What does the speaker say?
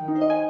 Música